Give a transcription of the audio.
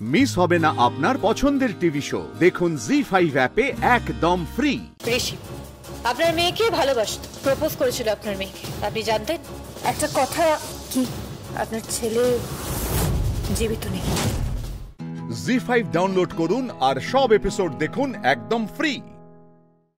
Miss হবে না আপনার পছন্দের টিভি শো। দেখুন জি ফাইভ অ্যাপে একদম ফ্রি ঋষি আপনার মেয়েকে ভালোবাসত। প্রপোজ করেছিল আপনার মেয়েকে। আপনি জানতেন? একটা কথা কি? আপনার ছেলে জীবিত নেই। জি ফাইভ ডাউনলোড করুন আর সব এপিসোড দেখুন একদম ফ্রি